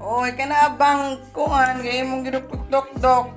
Oy, kanaabang kuan, gaya mong ginuktok-dok.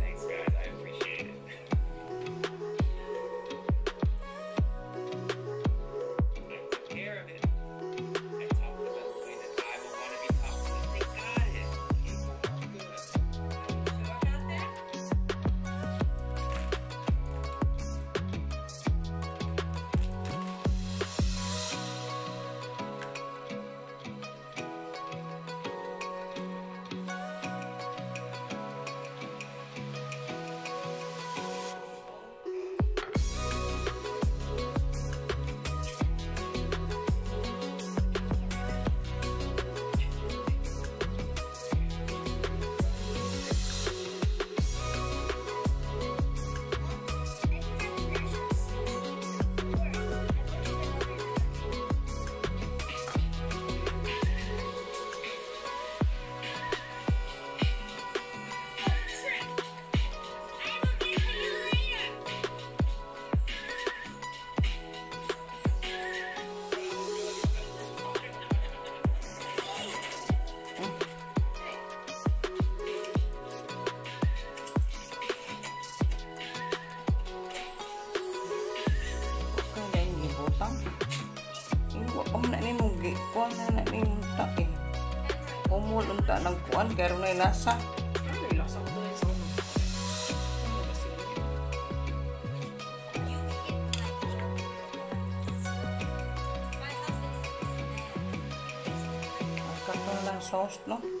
unta eh. Umul unta ng kuan kaya rin na ilasa. Ano ilasa ko na sa unta? Ang lang sauce, no?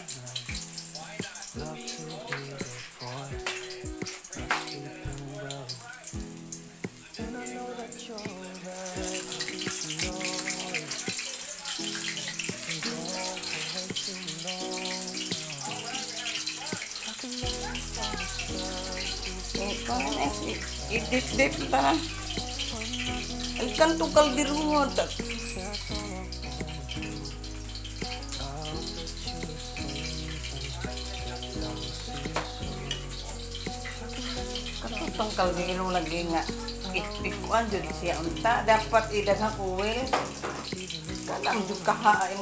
इडिस देख तना अलकन तो कल दिरू हो तक ketutong lagi nga ikuan jud siya dapat idagha kuwe kanang juga hain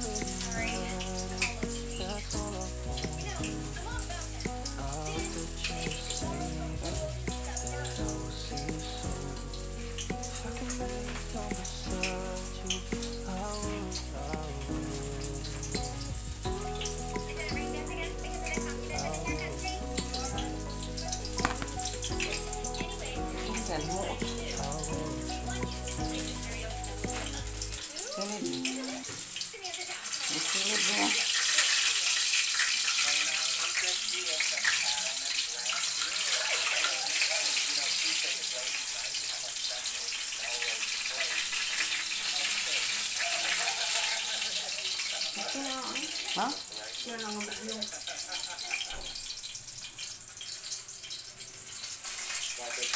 Sorry. নেব Huh? Yan ang yung Bakit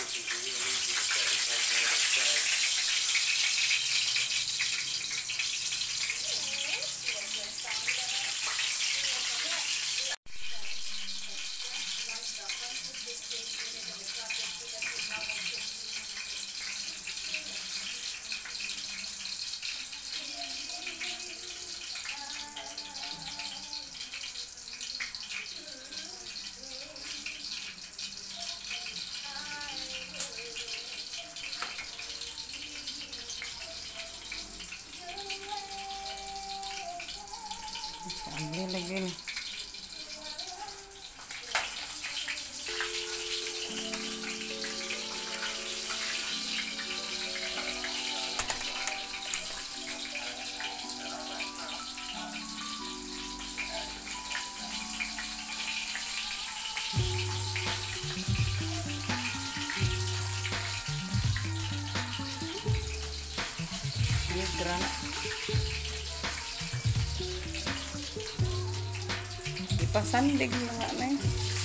pang sandig mga na eh.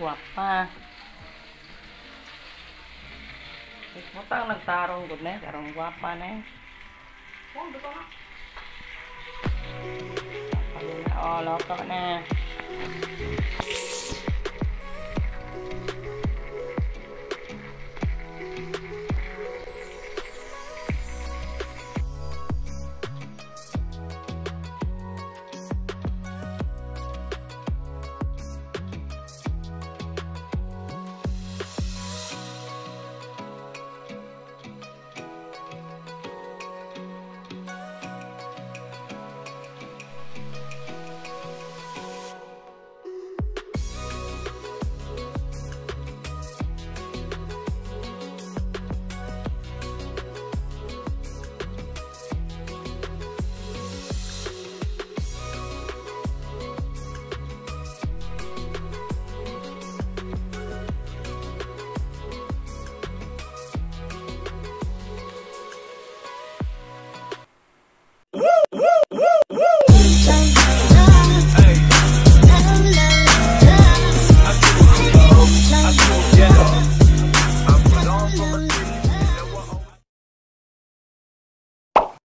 guapa. Butang nagtarong gud na, karong guapa na. Oh, luto na. Oh, luto na.